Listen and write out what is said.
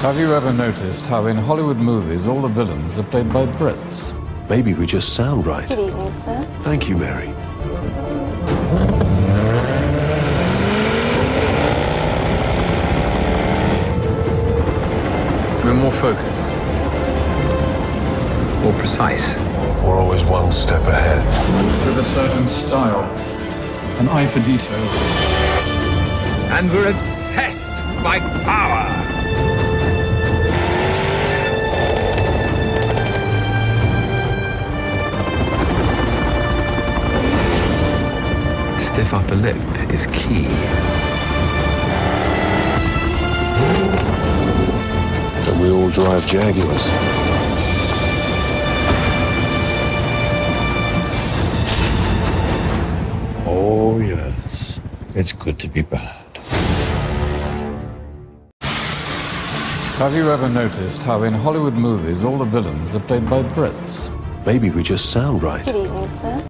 Have you ever noticed how in Hollywood movies all the villains are played by Brits? Maybe we just sound right. Good evening, sir. Thank you, Mary. We're more focused, more precise. We're always one step ahead. With a certain style, an eye for detail. And we're obsessed by power. Stiff upper lip is key. And we all drive Jaguars. Oh, yes. It's good to be bad. Have you ever noticed how in Hollywood movies all the villains are played by Brits? Maybe we just sound right. Good evening, sir.